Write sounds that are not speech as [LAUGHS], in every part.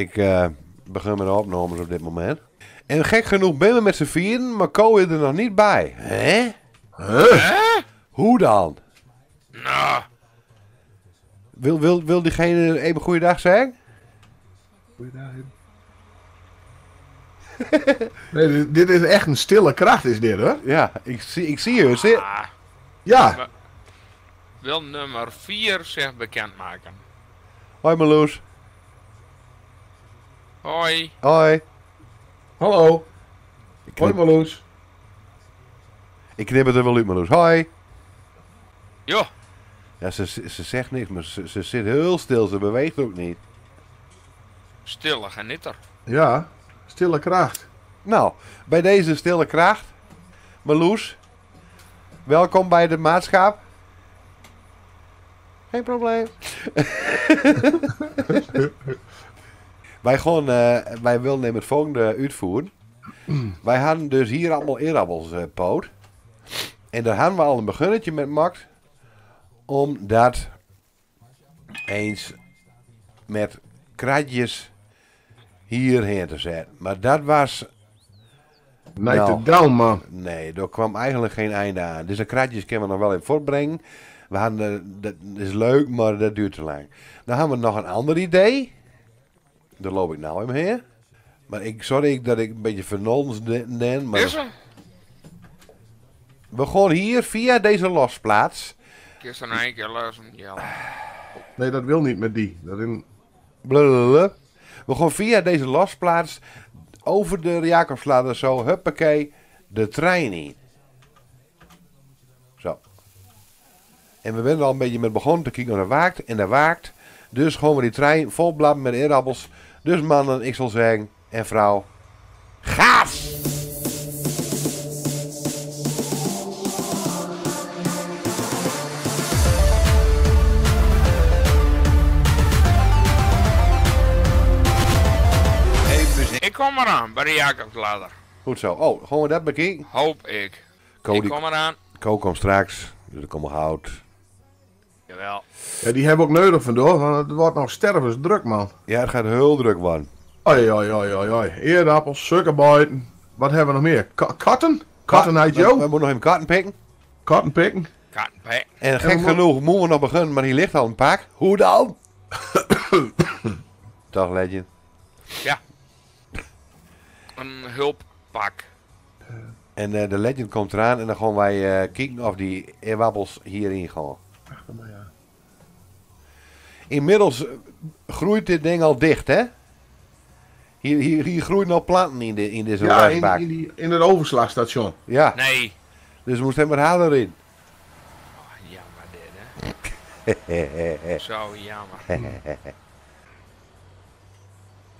Ik eh, begin met de opnames op dit moment. En gek genoeg ben we met z'n vieren, maar Co is er nog niet bij. Hè? Huh? Hoe dan? Nou, Wil, wil, wil diegene even goeiedag zeggen? [LAUGHS] Nee, dit, dit is echt een stille kracht, is dit hoor. Ja, ik zie, ik zie je. Zit. ah, Ja, wil nummer 4 zich bekendmaken. Hoi Marloes. Hoi. Hoi. hallo. Ik Hoi Marloes. ik knip het er wel uit Marloes. Hoi. Jo, Ja, ze, ze ze zegt niks, maar ze, ze zit heel stil. Ze beweegt ook niet. stille genitter. Ja, stille kracht. Nou, bij deze stille kracht. Marloes. Welkom bij de maatschap. Geen probleem. [LAUGHS] wij, gewoon, eh, wij wilden hem het volgende uitvoeren. [CLEARS THROAT] wij hadden dus hier allemaal eerappels eh, poot. En daar hadden we al een beginnetje met Max. Om dat eens met kratjes hierheen te zetten. Maar dat was Nee, Nou. te man. Nee, er kwam eigenlijk geen einde aan. Dus een kratjes kunnen we nog wel even voortbrengen. We hadden, eh, dat is leuk, maar dat duurt te lang. Dan hebben we nog een ander idee. Daar loop ik nou in heen. Maar ik, sorry dat ik een beetje vernons ben, maar Is er? we gaan hier via deze losplaats. Kies er een keer luisteren. Ja. Nee, dat wil niet met die. Dat in... Blablabla. We gaan via deze losplaats over de Jacobsladder zo, huppakee, de trein in. Zo. En we zijn al een beetje met begonnen te kijken naar de waakt. En de waakt. Dus gewoon we die trein vol blabben met eerappels. Dus mannen, ik zal zeggen, en vrouw, gaaf! Ik kom eraan bij de Jacobsladder. Goed zo. Oh, gewoon dat bekijken? Hoop ik. Ik kom eraan. Ko komt straks. Dus er komt hout. Jawel. Ja, die hebben we ook nodig vandoor, want het wordt nog stervensdruk man. Ja, het gaat heel druk worden. Oi, oi, oi, oi, oi. Eerappels, sukkerbuiten. Wat hebben we nog meer? Ka- Katten? Katten uit We, we jou? moeten nog even katten pikken. Katten pikken? En gek genoeg moeten we nog beginnen, maar hier ligt al een pak. Hoe dan? [COUGHS] Dag, legend. Een hulppak. En eh, de legend komt eraan en dan gaan wij eh, kijken of die eerwabbels hierin gaan. Inmiddels groeit dit ding al dicht, hè? Hier, hier, hier groeien al planten in, de, in deze Ja, in, wasbak. in, die, in het overslagstation. Ja, Nee. dus we moesten hem wat harder in. Oh, jammer dit hè. [LAUGHS] Zo jammer.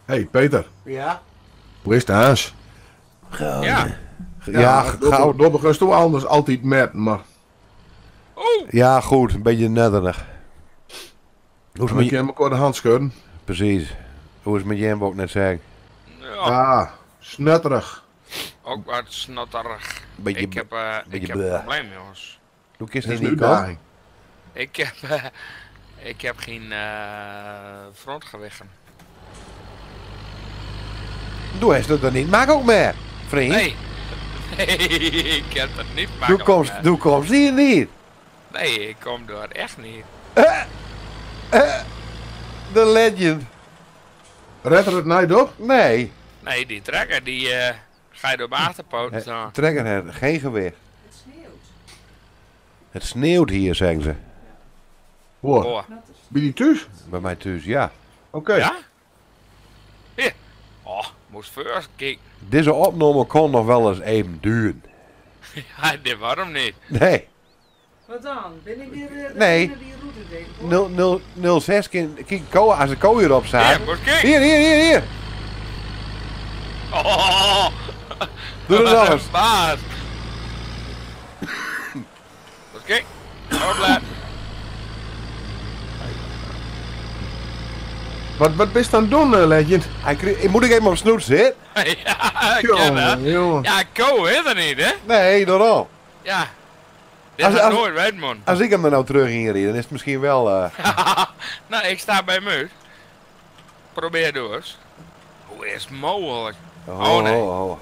hey, Peter. ja? Hoe is het huis? Ja. Ja, door, goud. door begint toch anders altijd met, maar... Oeh. Ja, goed. Een beetje nedderig. Hoe is met kan je... elkaar de hand schudden. Precies. Hoe is het met je ook net zeggen? Ja. Ah, snutterig. Ook wat snotterig. Beetje ik heb, eh, beetje ik heb een probleem jongens. Is een niet uitdaging. Ik heb, eh, ik heb geen eh frontgewichten. Doe eens dat dan niet. Maak ook meer, vriend. Nee. [LAUGHS] Nee, ik heb dat niet Doe maken. komst, doe komst hier niet. Nee, ik kom door echt niet. De legend. Red er het op? Nee. Nee, die trekker die eh ga je door mijn achterpoten Eh, staan. Trekker het. Geen gewicht. Het sneeuwt hier, zeggen ze. Hoor, Oh. ben je thuis? Bij mij thuis, ja. Oké. Ja? Hier. Oh, moest first kijken. Deze opname kon nog wel eens even duren. [LAUGHS] Ja, dit waarom niet? Nee. Wat dan? Ben ik weer de Nee. degene die route deed? 0, 0, 06, kijk, ko- als de ko hierop staat. Hier. Hier, hier, hier, hier. Oh, Doe het [LAUGHS] eens. baas. Kijken. Oplet. Wat, wat ben je aan het doen, eh, Legend? Hij kreeg- moet ik even op snoet zitten? [LAUGHS] ja, ik ken dat. Ja, Ko is er niet, hè? Nee, daarom. Ja. Dit Als- nooit man. Als ik hem er nou terug in rijd, dan is het misschien wel... eh, [LAUGHS] nou, ik sta bij muur. probeer dus. Hoe is het mogelijk? Oh, Oh, nee. oh, oh.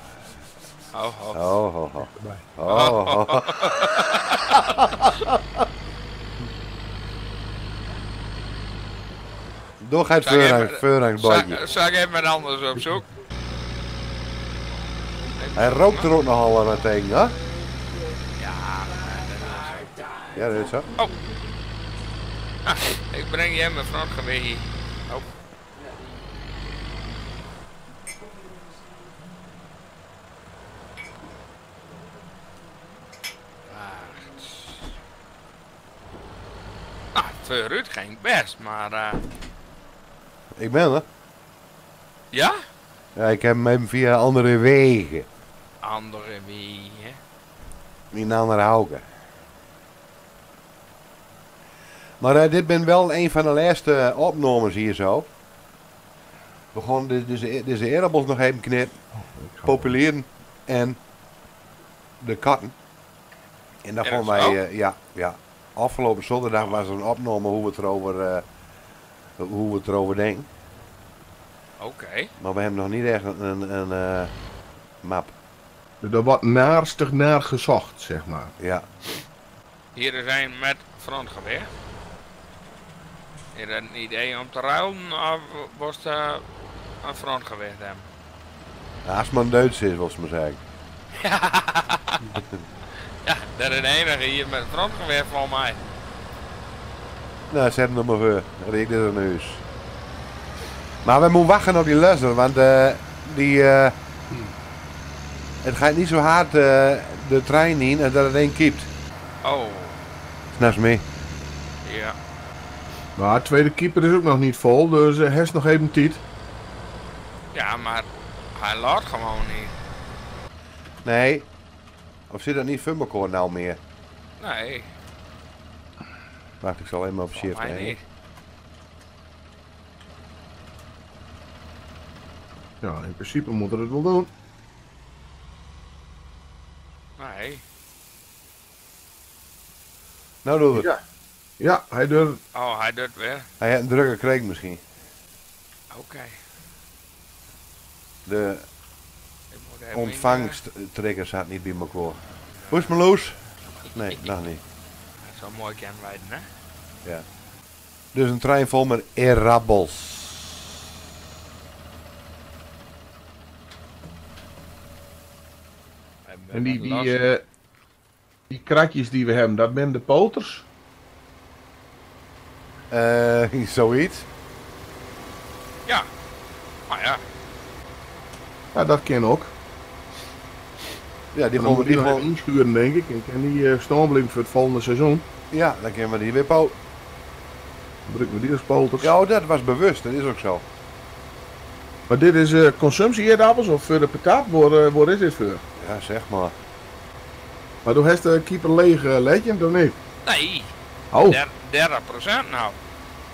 Oh, oh. Oh, oh, oh. Oh, oh. Door gaat Veurang, even- ik even anders op zoek? Hij rookt er ook nogal aan het tegen, hè? Ja, dat is zo. is- Ah, ik breng je mijn frontgeweer hier. Oh. Wacht. Ah, vooruit ging best, maar eh, Ik ben er. ja? Ja, ik heb hem via andere wegen. Andere wegen. Niet andere houden. Maar eh, dit ben wel een van de laatste eh, opnames hier zo. We gaan de- deze, deze nog even knippen, Ik ga- populeren en de katten. En dan Ja, gaan dat is wij, eh, ja, ja. Afgelopen zondag was er een opname hoe we het erover, eh, hoe we het erover denken. Oké. Maar we hebben nog niet echt een, een, een eh, map. Er wordt naarstig naar gezocht, zeg maar. Ja. Hier een met frontgeweer. Is dat een idee om te ruilen of was het een frontgeweer hebben? Als het maar een Duits is, ze maar zeggen. [LAUGHS] Ja, dat is de enige hier met een frontgeweer van mij. Nou, zet hem er maar ik dit naar huis. Maar we moeten wachten op die lesser, want eh, die, eh, het gaat niet zo hard eh, de trein in en dat het één kiept. Oh, Snaps me. ja. Maar de tweede keeper is ook nog niet vol, dus hij heeft nog even tijd. Ja, maar hij laat gewoon niet. Nee. Of zit dat niet Fummelcore nou meer? Nee, Wacht, ik zal even op shift niet. Ja, in principe moet er het wel doen. Nee. Nou doe het. Ja. Ja, hij durft. Oh, hij doet weer. Hij heeft een drukke kreeg misschien. Oké. De moet even ontvangsttrigger zat niet bij elkaar. Hoe is mijn loes? Nee, nog niet. in, eh, Zo mooi kan wijden, hè? Ja. Dus een trein vol met erabbels. En die, die, eh, die kratjes die we hebben, dat zijn de poters. Eh, [LAUGHS] zoiets. Ja. Maar ja, Ja, dat kan ook. Ja, die Dan gaan we moet die gewoon. inschuren, denk ik. En kan die uh, blijven voor het volgende seizoen. Ja, dan kunnen we die weer po. Gebruiken we die als poters. Ja, dat was bewust, dat is ook zo. Maar dit is eh consumptie-eerdappels of voor de patat? Waar, waar is dit voor? Ja, zeg maar. Maar toen heeft de keeper leeg uh, legend of niet? nee. Oh, Der- 30 procent nou.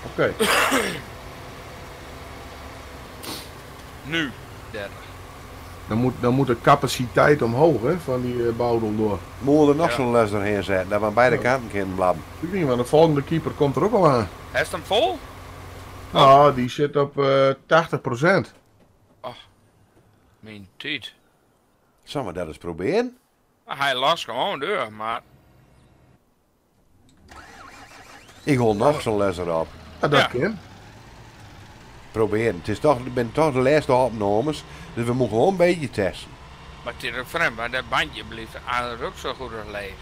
oké. [COUGHS] Nu. 30. Dan, moet, dan moet de capaciteit omhoog hè, van die uh, door. Moeten we er nog Ja. zo'n les doorheen zetten, dat we aan beide Ja. kanten kunnen blabben. Ik weet niet, want de volgende keeper komt er ook al aan. Heeft hem vol? Nou, die zit op eh 80%. Mijn tijd. Zullen we dat eens proberen? Hij las gewoon deur, maar Ik wil nog zo'n les erop. Ja, dat Ja. kan. Proberen. Het is toch, ik ben toch de laatste opnames, dus we moeten gewoon een beetje testen. Maar het is ook vreemd, maar dat bandje blijft eigenlijk ook zo goed als leeg.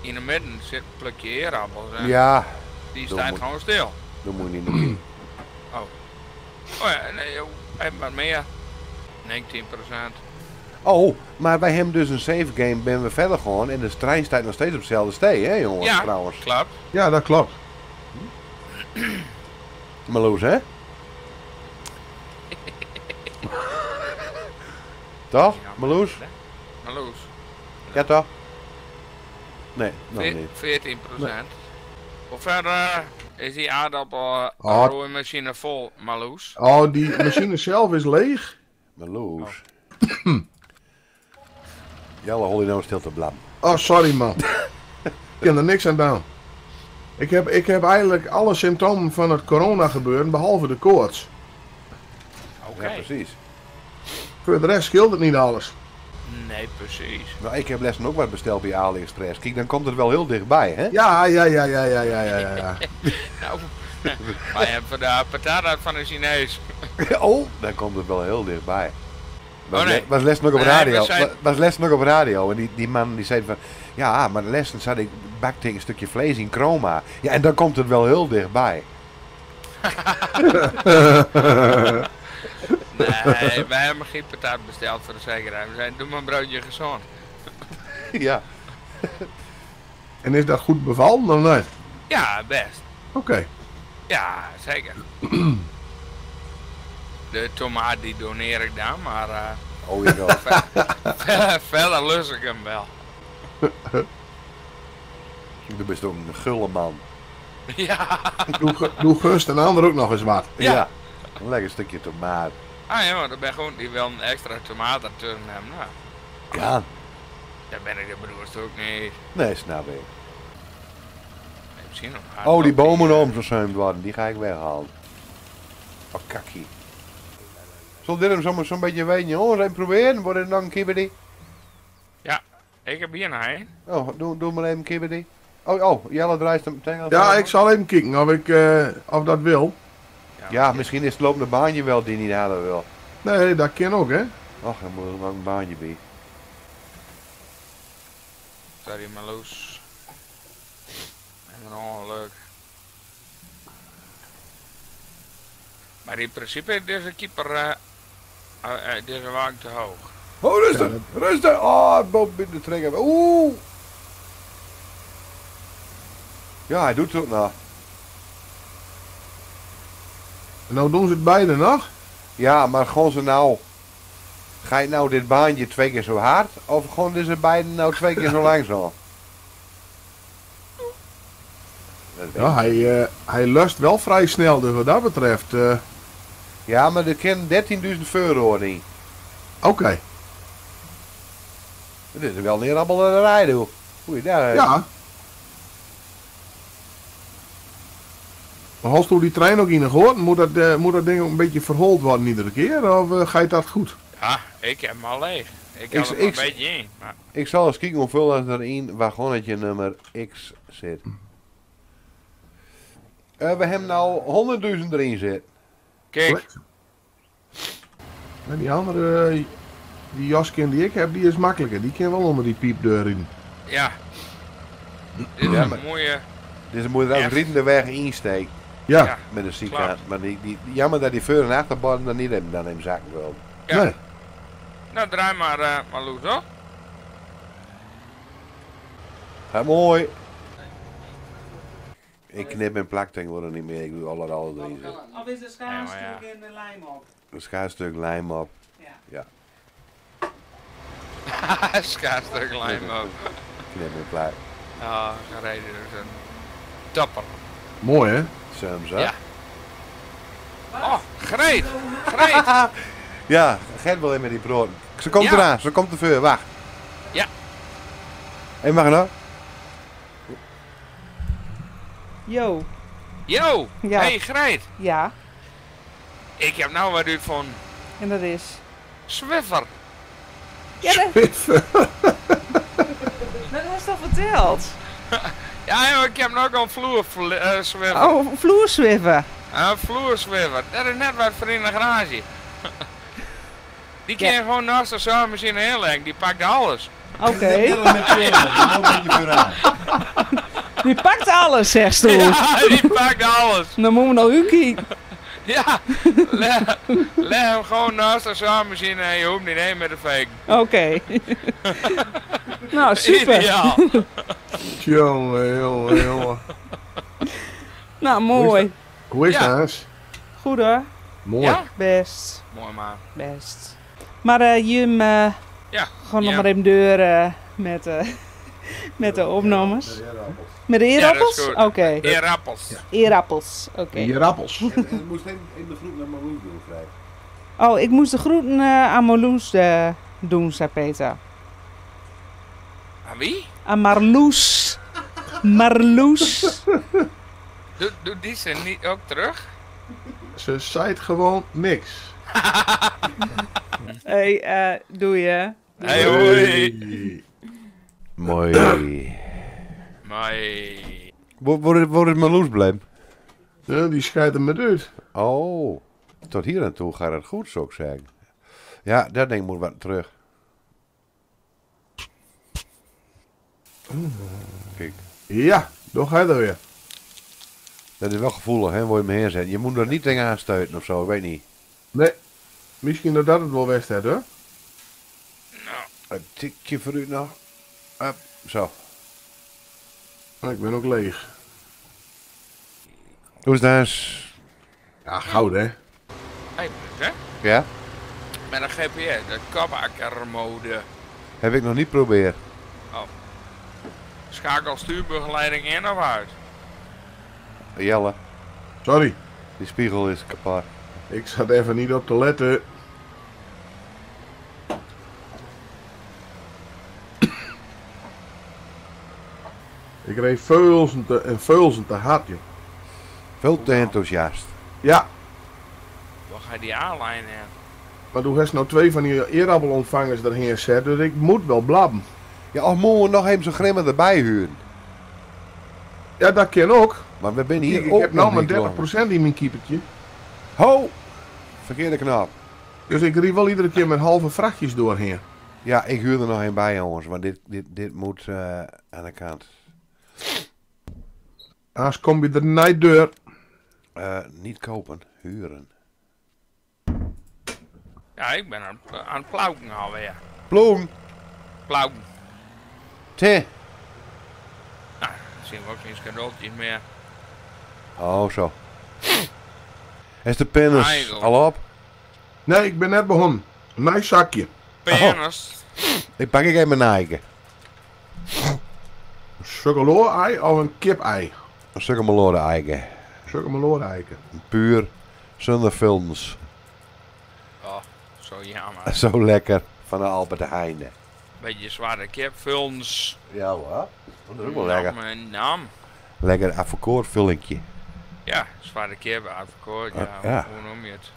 In de midden zit een plukje eerappels en Ja, die staat moet- gewoon stil. dat moet je niet doen. Oh ja, nee, joh, even wat meer. 19 procent. Oh, maar bij hem dus een save game ben we verder gewoon en de trein staat nog steeds op hetzelfde stee, hè jongens, Ja. trouwens. Klopt. Ja, dat klopt. Meloes, hè? [LAUGHS] toch? Ja, Meloes? Marloes. Ja toch? Nee, nog niet. 14 procent. Hoe ver eh, is die aardappel Ah. machine vol, Marloes? Oh, die machine zelf is leeg. Meloes. Jelle, hol je nou stil te blam. Oh, sorry man. Ik kan er niks aan doen. Ik heb, ik heb eigenlijk alle symptomen van het corona gebeuren, behalve de koorts. Oké. Ja, precies. Voor de rest scheelt het niet alles. Nee, precies. Nou, ik heb lessen ook wat besteld bij AliExpress. Kijk, dan komt het wel heel dichtbij, hè? Ja, ja, ja, ja, ja, ja, ja, ja. [LAUGHS] Nou, [LAUGHS] wij hebben vandaag patat van een Chinees. [LAUGHS] oh, dan komt het wel heel dichtbij. Was, Oh, nee. was les nog op Nee, radio. zijn- Was les nog op radio. En die, die man die zei van... Ja, maar de lessen zat ik bakte ik een stukje vlees in chroma. Ja, en dan komt het wel heel dichtbij. [LAUGHS] [LAUGHS] Nee, wij hebben geen patat besteld voor de zekerheid. We zijn, doe maar een broodje gezond. [LAUGHS] ja. En is dat goed bevallen of niet? Ja, best. Oké. Ja, zeker. [CLEARS THROAT] De tomaat die doneer ik dan, maar eh, Oh, je wel. [LAUGHS] verder lust ik hem wel. [LAUGHS] Du bent ook een gulle man. [LAUGHS] Ja, Doe, doe Gust en ander ook nog eens wat. Ja. Een lekker stukje tomaat. ah ja, maar dan ben gewoon die wil een extra tomaat ertussen hebben. Nou, Ja. daar ben ik de broers ook niet. Nee, snap ik. Nee, Misschien nog hard Oh, die bomen eh, omgezuimd worden. Die ga ik weghalen. Oh, kakkie. Zal dit hem zomaar zo'n beetje weten? Jongens, even proberen. Wordt het nog een kibberie? Ik heb hier een. Oh, doe, doe maar even een kibberie. Oh, oh, Jelle draait hem meteen. Ja, ik zal even kijken of ik eh, of dat wil. Ja, misschien is het lopende baantje wel die niet hadden wil. Nee, dat kan ook, hè? Och, dan moet er nog een baantje bij. Sorry, Marloes. En een ongeluk. Maar in principe is deze keeper eh eh, eh, deze wagen te hoog. Oh, rustig, rustig. Oh, boven binnen de trekker. Oeh. Ja, hij doet het ook nog. En nou doen ze het beide nog. Ja, maar gewoon ze nou... Ga je nou dit baantje twee keer zo hard? Of gewoon is het beiden nou twee keer zo [LAUGHS] langzaam? Dat Ja, hij, eh, hij lust wel vrij snel, dus wat dat betreft. eh, ja, maar er kan 13.000 euro niet. Oké, Dit is wel een rabbel aan de rijden. Goeiedag. ja. Maar als toen die trein ook in gehoord, moet dat, eh, moet dat ding ook een beetje verhold worden iedere keer? Of eh, gaat dat goed? Ja, ik heb hem al leeg. Ik heb er ik- een beetje in. Maar, Ik zal eens kijken hoeveel er in wagonnetje nummer X zit. Eh, we hebben nou 100.000 erin zitten. Kijk, En die andere, die jaskin die ik heb, die is makkelijker. Die kan wel onder die piepdeur in. ja. Dit is Ja, een maar- mooie... Dus dan moet je er ook Echt? riedende weg insteken Ja, Ja. met een ziekenhuis. Maar die, die, jammer dat die voor- en achterborden dan niet hebben dan in zak wil. Ja. nee. Nou, draai maar, eh Marloes, hoor. Ga mooi. Ik knip mijn plak tegenwoordig niet meer. Ik doe alle alle drie. zo. Of is de Ja, maar schaarstuk in de lijm op? Een schaarstuk lijm op. Ja. [LAUGHS] Schaarstuk lijm ook. Knip mijn plak. Ja, gereden dus een topper. Mooi hè? Hè? Ja. Oh, Greet! Greet! [LAUGHS] Ja, Gert wil in met die brood. Ze komt Ja. eraan, ze komt te vuur, wacht. Ja. Hé, mag je nou? Yo, Yo! Ja. Hey, Greet! ja, Ik heb nou wat uit van en dat is. Swiffer. Ja, dat, [LAUGHS] dat is toch verteld? [LAUGHS] Ja, joh, ik heb nog een vloer uh, Swiffer. Oh, vloer Swiffer. Dat is net wat voor in de garage. [LAUGHS] Die kan Ja. je gewoon naast de zaammachine inleggen. Die pakt alles. Oké, die pakt alles, zegt ze. Ja, die pakt alles. Dan moeten we nog Uki. Ja, leg, leg hem gewoon naast de zaammachine en je hoeft niet heen met de fake. Oké. nou, super. Ideaal. Jongen, jongen, jongen. Nou, mooi. Hoe is Ja. Goed hoor. Ja? Mooi. Best, Mooi man. best. Maar eh Jim, eh Ja. gewoon nog Ja. maar even deur eh, met, eh, [LAUGHS] met de opnames. Met de Ja, dat eerappels? is Oké, goed. Eerappels. eerappels. Oké. Je rappels. Het moest in, in de groep naar Marloes doen, vrij. Oh, ik moest de groeten eh, aan Marloes eh, doen, zei Peter. Aan wie? Aan Marloes. Marloes. Doe, doe die ze niet ook terug? Ze zei het gewoon niks. [LAUGHS] hey, eh, doe je. Hey, hoi. Mooi. Maar... Waar, waar, waar is Marloes blijven? Ja, die scheidt hem met uit. Oh, tot hier en toe gaat het goed, zou ik zeggen. Ja, dat ding moet wat terug. Kijk, Ja, daar ga je er weer. dat is wel gevoelig, hè, waar je me heen zet. Je moet er niet tegen aanstuiten of zo, ik weet niet. Nee, misschien dat dat het wel west heeft, hoor. Een tikje voor u nog. Up, zo. Maar ik ben ook leeg. Hoe is eens? Ja, goud, hè. Hey, hè? Ja? Met een GPS, de kabakkermode. Heb ik nog niet proberen. Schakel stuurbegeleiding in of uit? Jelle, Sorry, die spiegel is kapot. ik zat even niet op te letten. Ik reed veulzen te, en veulzen te hard, joh. Veel te enthousiast. Ja, Waar ga je die aanlijnen in? maar toen heeft nou twee van die eerappelontvangers erheen gezet, dus ik moet wel blabben. Ja, of moeten we nog even zo'n grimmer erbij huren? Ja, dat kan ook. Maar we zijn hier Ik, heb nog nou niet maar 30% in mijn keepertje. Ho! Verkeerde knop. Dus ik riep wel iedere keer met halve vrachtjes doorheen. Ja, ik huur er nog een bij, jongens. Want dit, dit, dit moet eh, aan de kant. Anders kom je er naar deur. Eh, niet kopen, huren. Ja, ik ben aan, aan het plauwen alweer. Bloem! Plauwen. Tje! Nou, zien we ook geen cadeautjes meer. Oh, zo. Is de penis Eigenlijk. al op? Nee, ik ben net begonnen. Een nice zakje. Penis. Ik pak ik even mijn eigen. Een sukkeloor-ei of een kip-ei? Een eigen. Sukkeloor-eiken. Puur, zonder films. Oh, zo jammer. [LAUGHS] Zo lekker. Van de Albert Heijn. Beetje zware kipfilms. Ja hoor. Dat is ook wel lekker. Mijn naam. Lekker. Ja, zware kip, uitverkoord. Ja, Ah, ja. hoe noem je het?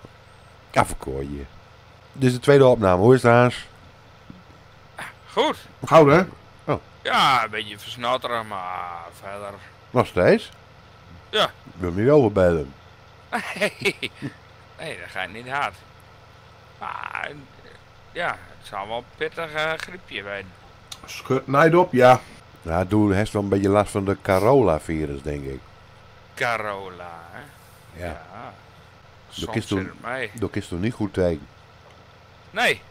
Afgekoordje. Dit is de tweede opname. Hoe is het Hans? Goed. Goud, hè? Ja, een beetje versnatterig, maar verder. Nog steeds? Ja. Ik wil niet overbellen. [LAUGHS] nee, dat gaat niet hard. Maar, ja, het zal wel een pittig eh, griepje zijn. Schud nijd op, ja. Nou, doe heeft wel een beetje last van de Carola-virus, denk ik. Carola, hè? Ja. Ja. Soms toch niet goed tegen. Nee,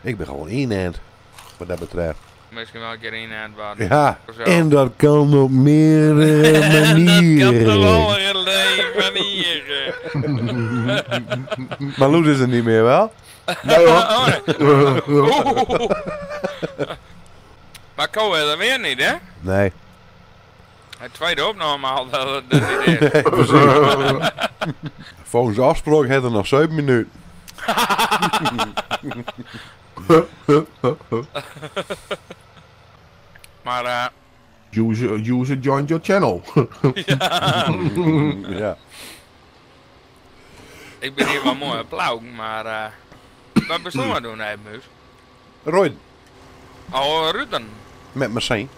Ik ben gewoon inend. Wat dat betreft. Misschien wel een keer in. Ja. En dat kan op meerdere [LAUGHS] Dat kan manieren. wel een manieren. Maar Loes is er niet meer wel. Nee hoor. [LAUGHS] Oh. [LAUGHS] Maar Ko is er weer niet, hè? Nee. Het tweede opname al dat het dat niet is. Volgens de afspraak had er nog 7 minuten. Maar eh, Use, use it, join your channel. [LAUGHS] [LAUGHS] ja. ik ben hier wel mooi op plauw, maar eh wat bestond we doen, hè, Muus? Roy, Oh, Rutten. met mijn zijn.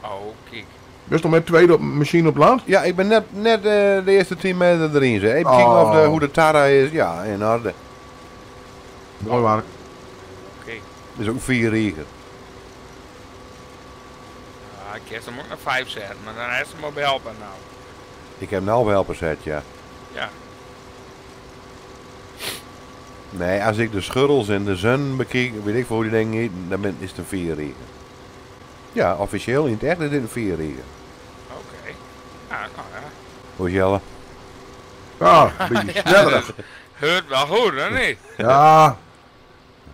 Oh, kijk. Best nog met tweede op, machine op land? Ja, ik ben net, net eh, de eerste 10 meter erin. Zeg. Even kijken Oh. of de, hoe de Tara is. Ja, in orde. Mooi werk. Kijk. is ook vier regen. Ik heb hem ook naar vijf zetten, maar dan is hem op helpen nou. Ik heb nou wel gezet, ja. Ja. Nee, als ik de schurrels en de zon bekijk, weet ik voor hoe die dingen heet, dan ben, is het een vier regen. Ja, officieel in het echt is dit een vier regen. Oké. Ja, nou ja. Hoe is Jelle? Ja, een [LAUGHS] beetje sneller. Heurt wel goed, hè niet? Ja.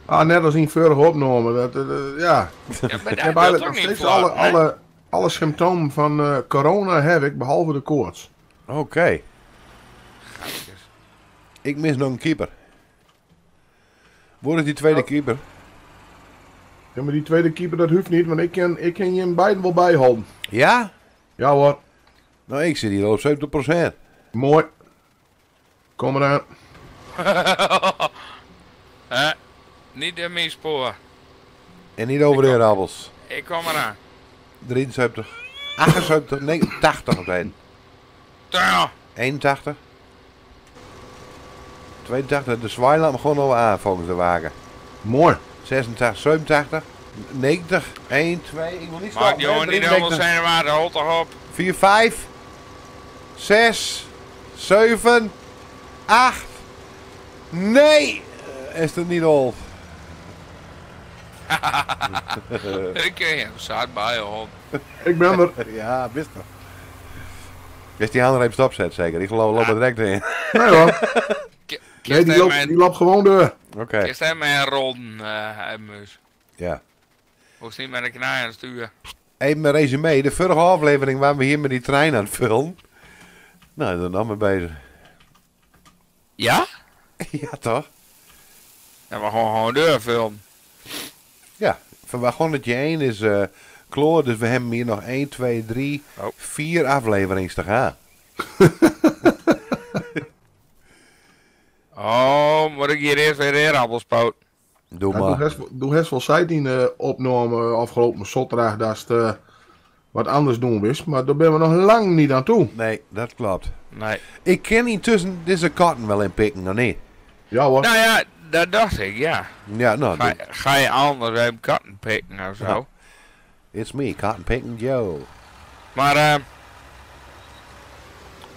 Ah, net als in vorige opname. Dat, eh, eh, ja. Ja, maar Ik daar heb wil eigenlijk toch nog niet steeds voor, alle, alle, alle symptomen van eh, corona heb ik, behalve de koorts. Oké. Gaatjes. Ik mis nog een keeper. Is die tweede Oh. keeper? Ja, maar die tweede keeper, dat hoeft niet, want ik kan, ik kan je in beiden wel bijhouden. Ja? Ja hoor, Nou, ik zit hier al op 70%. mooi. Kom eraan. [LAUGHS] niet in mijn spoor. En niet over de eerappels. Ik kom eraan. 73, 78, nee, 80 op de heen. Ja. 81. 82, de zwaai laat me gewoon al aan volgens de wagen. Mooi. 86, 87, 90, 1, 2, ik wil niet stoppen. jongen niet helemaal zijn waarde, hold toch op. 4, 5, 6, 7, 8. Nee! Is het niet al? [LAUGHS] Ik ken je, staat bij je op. Ik ben er. [LAUGHS] Ja, best wel. Is die andere even stopzet zeker? Ik geloof loop er direct in. [LAUGHS] Nee hoor. Nee, die loopt, die mijn, loopt gewoon door. Oké, kist hem mijn rollen, uh, muis. ja. Hoeft niet met een knaai aan sturen. Even een resume. De vorige aflevering waren we hier met die trein aan het vullen. Nou, daar dan mee bezig. Ja? ja, toch? En we gewoon gewoon doorfilmen. Ja. Van wagonnetje 1 is eh kloor, dus we hebben hier nog 1, 2, 3, Oh. 4 afleverings te gaan. [LAUGHS] Oh, moet ik hier eerst weer poot? Doe Ja, Doe maar. best- Doe best wel zijtien uh, opname afgelopen zondag dat het eh, wat anders doen wist. Maar daar ben we nog lang niet aan toe. Nee, dat klopt. Nee. Ik ken intussen deze cotton wel in pikken, of niet? Ja hoor. Nou ja, dat dacht ik, ja. Ja, nou, Ga, ga je anders katten pikken of zo? It's me, Cotton Picking Joe. Maar, eh.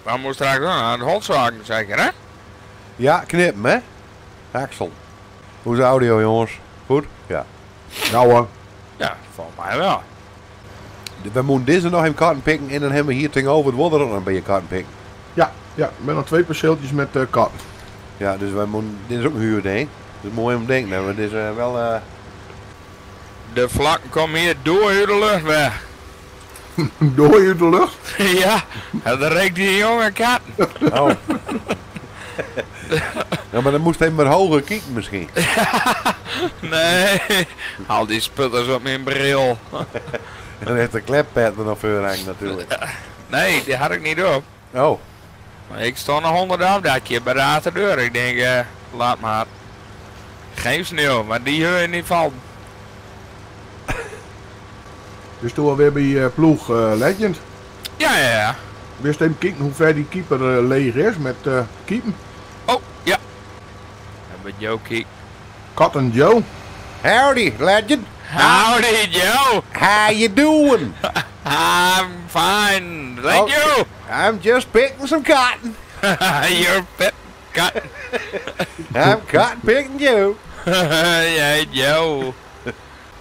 we moeten straks doen? Aan het hondzaken zeker, hè? Ja, knippen, hè? Axel. Hoe is de audio, jongens? Goed? Ja. Ja hoor. Ja, volgens mij wel. We moeten deze nog even cotton pikken en dan hebben we hier tegenover het water nog een beetje cotton pikken. Ja, ja. Ben nog twee perceeltjes met eh katten. Ja, dus wij moeten, dit is ook een huurding. Dus mooi om te denken, dat we dit eh, wel... eh, De vlakken komen hier door de lucht weg. [LAUGHS] Door de lucht. [LAUGHS] ja, en dan reekt die jonge kat. Oh. [LAUGHS] ja, maar dan moest hij maar hoger kijken misschien. Nee, al die sputters op mijn bril. En dan heeft de kleppet er nog voor natuurlijk. Nee, die had ik niet op. Oh, Maar ik stond nog honderd afdakje bij de aterdeur. Ik denk, eh, laat maar. Geen sneeuw, maar die hoor je niet vallen. [LAUGHS] Dus toen we weer bij eh, ploeg eh, Legend. Ja, ja, ja. Wist even kijken hoe ver die keeper leeg is met eh keepen. Oh, ja. En met Joe Kiek. Katten Joe. howdy, legend. Howdy, Joe. How you doing? I'm fine. Thank Oh. you. I'm just picking some cotton. [LAUGHS] You're pet cut. [LAUGHS] I'm cotton picking you. [LAUGHS] yeah, Joe.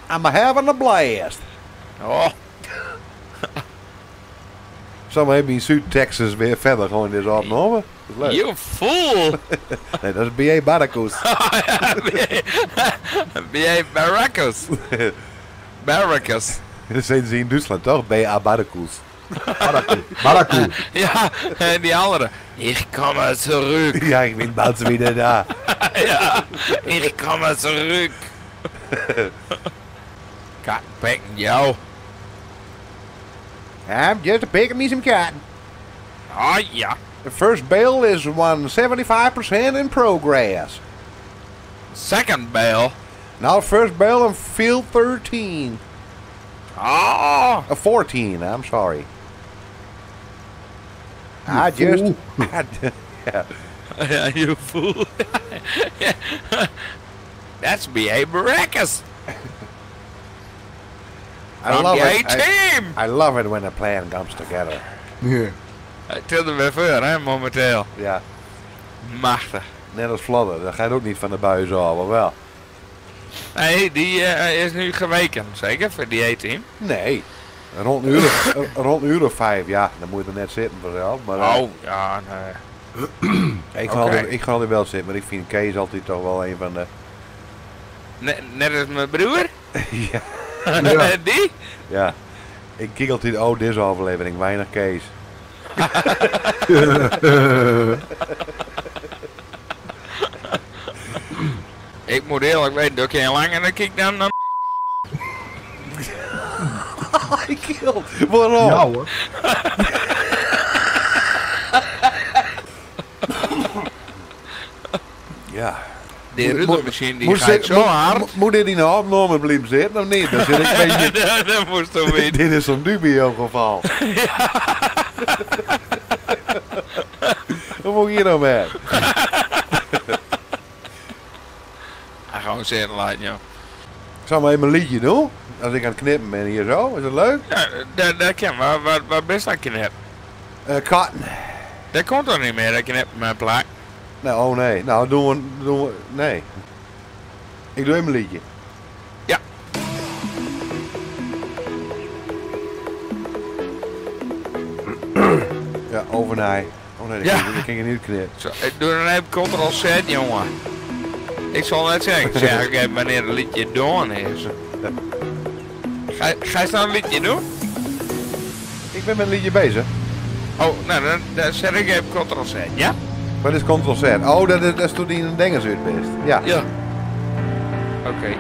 I'm having a blast. Oh, Zo hebben we in Zuid-Texas weer verder gewoon dit opgenomen. Dat is leuk. you fool. [LAUGHS] Nee, dat is B.A. Baracus. [LAUGHS] B.A. [LAUGHS] Barracus. Barracus. Dat zijn ze in Duitsland toch? B.A. Baracus. Baraku. Ja, en die andere. Ik komme zurück. Ja, ik ben bald weer daar. ja, ik komme zurück. Katpenken jou. I'm just picking me some cotton. Oh ja. The first bell is 175% in progress. Second bell. Now first bell in field 13. Oh. Uh, 14, I'm sorry. I just... fool. [LAUGHS] I, yeah. Yeah, [LAUGHS] you fool. [LAUGHS] That's B.A. Barracus. I love it. I. I love it when a plan comes together. Ja. Hij tilt er weer voor, hè, momenteel. Ja, Machtig. net als Vlodder. Dat gaat ook niet van de buis af, maar wel. Nee, die eh, is nu geweken, zeker, voor die A-team. Nee. Rond een uur of, [LAUGHS] rond een uur of vijf, ja. Dan moet je er net zitten vanzelf. Maar eh, Oh, ja, nee. [CLEARS THROAT] ik, ga altijd, ik ga altijd wel zitten. Maar ik vind Kees altijd toch wel een van de... Net, net als mijn broer. [LAUGHS] ja. [LAUGHS] Ja. die? ja. Ik kijk altijd, oh, deze aflevering. Weinig Kees. [LAUGHS] Ik moet eerlijk weten, dat ik geen langer dan kijk dan... dan [LAUGHS] Ik kill. Waarom? Ja hoor. [LAUGHS] Ja. Die Moet- rudelmachine die Moet, gaat zo moet- hard. moet- moet dit in de opname blijven zitten of niet? Dan zit ik een beetje... dat, dat moest toch weten. dit is zo'n dubio geval. Wat ik hier nou mee? Hij gewoon zitten laten, joh. Ik zal maar even een liedje doen. Als ik aan het knippen ben hier zo. Is dat leuk? Ja, dat, dat kan. Waar, waar, waar best dat knip? Eh katten. Dat komt toch niet meer, dat knip mijn plak. Nou, oh nee. Nou, doen we... Doen we nee. Ik doe even een liedje. Ja. Ja, overnaai. Oh nee, dat Ja. kan ik- dat kan ik niet knippen. Zo, ik doe dan even Ctrl Z, jongen. Ik zal net zeggen, ik zeg ook even wanneer het liedje doen is. Ga, ga je nou een liedje doen? Ik ben met een liedje bezig. Oh, nou dan, dan zet ik even Ctrl Z, ja? Wat is Ctrl Z? Oh, dat is, dat is toen die in een dingers uit best. Ja. Ja. Oké.